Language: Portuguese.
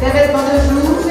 Quer ver quando eu juro.